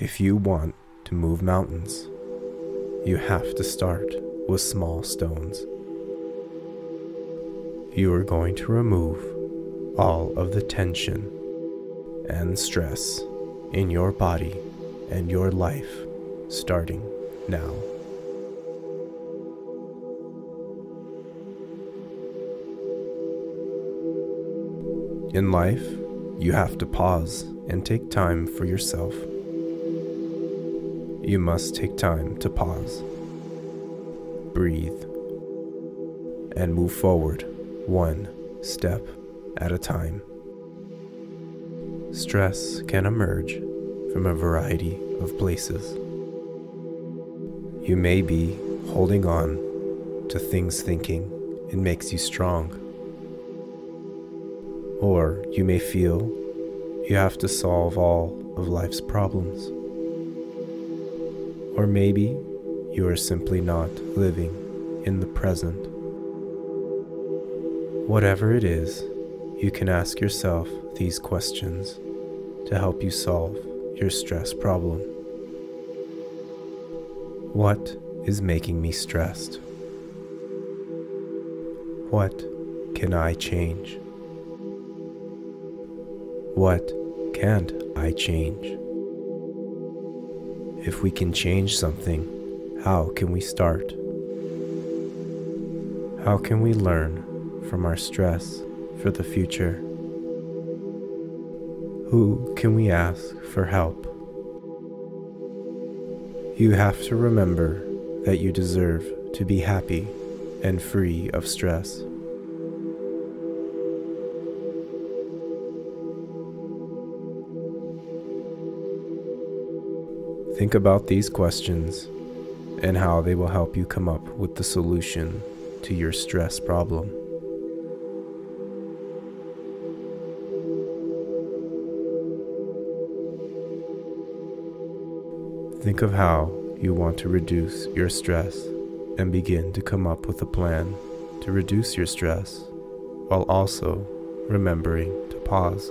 If you want to move mountains, you have to start with small stones. You are going to remove all of the tension and stress in your body and your life starting now. In life, you have to pause and take time for yourself. You must take time to pause, breathe, and move forward one step at a time. Stress can emerge from a variety of places. You may be holding on to things thinking it makes you strong or you may feel you have to solve all of life's problems. Or maybe you are simply not living in the present. Whatever it is, you can ask yourself these questions to help you solve your stress problem. What is making me stressed? What can I change? What can't I change? If we can change something, how can we start? How can we learn from our stress for the future? Who can we ask for help? You have to remember that you deserve to be happy and free of stress. Think about these questions and how they will help you come up with the solution to your stress problem. Think of how you want to reduce your stress and begin to come up with a plan to reduce your stress while also remembering to pause,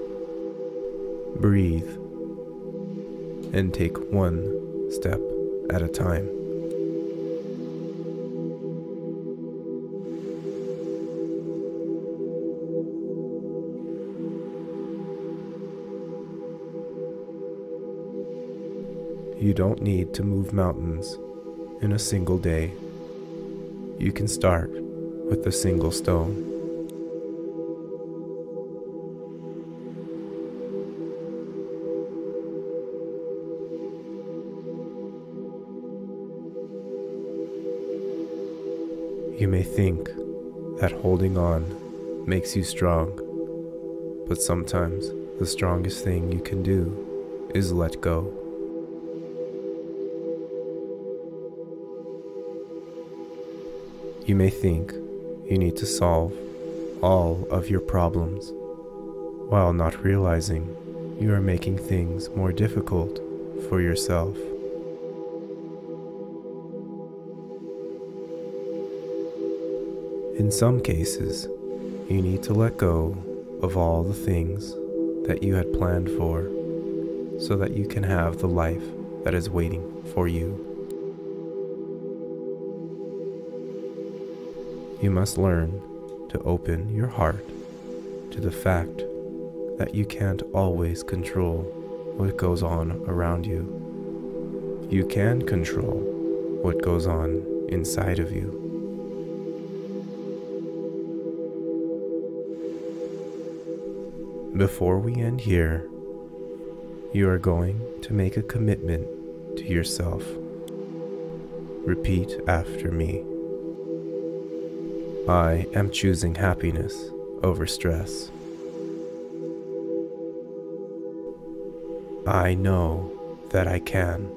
breathe, and take one step at a time. You don't need to move mountains in a single day. You can start with a single stone. You may think that holding on makes you strong, but sometimes the strongest thing you can do is let go. You may think you need to solve all of your problems while not realizing you are making things more difficult for yourself. In some cases, you need to let go of all the things that you had planned for so that you can have the life that is waiting for you. You must learn to open your heart to the fact that you can't always control what goes on around you. You can control what goes on inside of you. Before we end here, you are going to make a commitment to yourself. Repeat after me. I am choosing happiness over stress. I know that I can.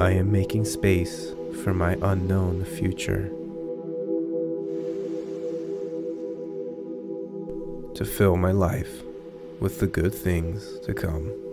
I am making space for my unknown future. To fill my life with the good things to come.